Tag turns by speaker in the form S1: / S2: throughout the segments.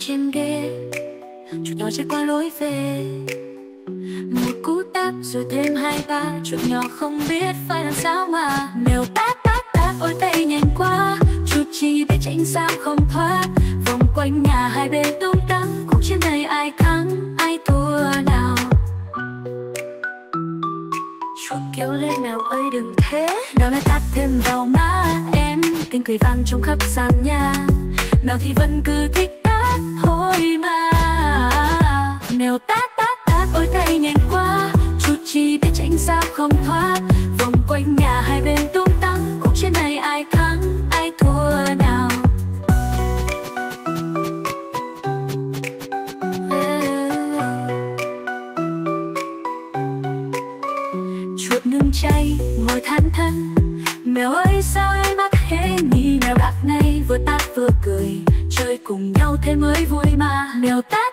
S1: trên ghế. Chuột nhỏ chạy qua lối về. Một cú tát, rồi thêm hai ba. Chuột nhỏ không biết phải làm sao mà. Mèo tát tát tát, ôi tay nhanh quá. Chuột chỉ biết tránh sao không thoát. Vòng quanh nhà hai bên tung tăng. Cuộc chiến này ai thắng, ai thua nào? Chuột kêu lên mèo ơi, đừng thế. Nó lại tát thêm vào má em. Tiếng cười vang trong khắp sàn nhà. Mèo thì vẫn cứ thích ôi tay nhanh quá, chút chi biết tránh sao không thoát. Vòng quanh nhà hai bên tung tăng, cuộc chiến này ai thắng, ai thua nào? Chuột nương chay, ngồi than thân. Mèo ơi, sao em mắt thế nhỉ mèo đạp này vừa tát vừa cười. Chơi cùng nhau thế mới vui mà. Mèo tát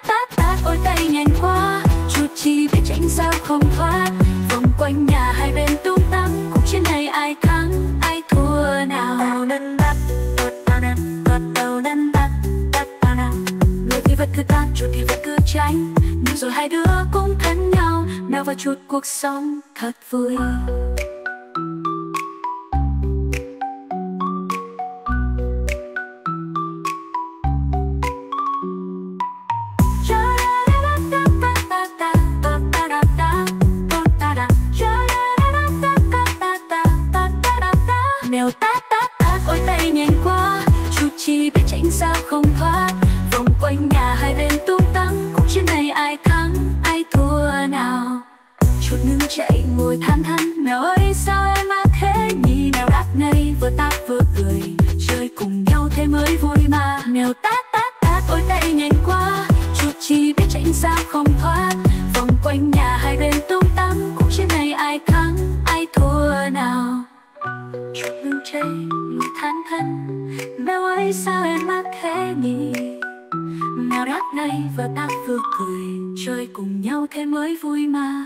S1: tranh nhưng rồi hai đứa cũng thân nhau, mèo và chuột cuộc sống thật vui. Mèo tát tát tát ôi tay nhanh quá chút chi biết tránh sao không thoát. Chạy ngồi than thân mèo ơi, sao em ác thế? Nhỉ mèo đáp ngay, vừa tát vừa cười. Chơi cùng nhau thế mới vui mà. Mèo tát tát tát, ôi, tay nhanh quá. Chuột chi biết tránh sao không thoát. Vòng quanh nhà hai bên tung tăng. Cuộc chiến này ai thắng, ai thua nào? Chuột ngừng chạy ngồi than thân. Mèo ơi, sao em ác thế nhỉ mèo đáp ngay, vừa tát vừa cười. Chơi cùng nhau thế mới vui mà.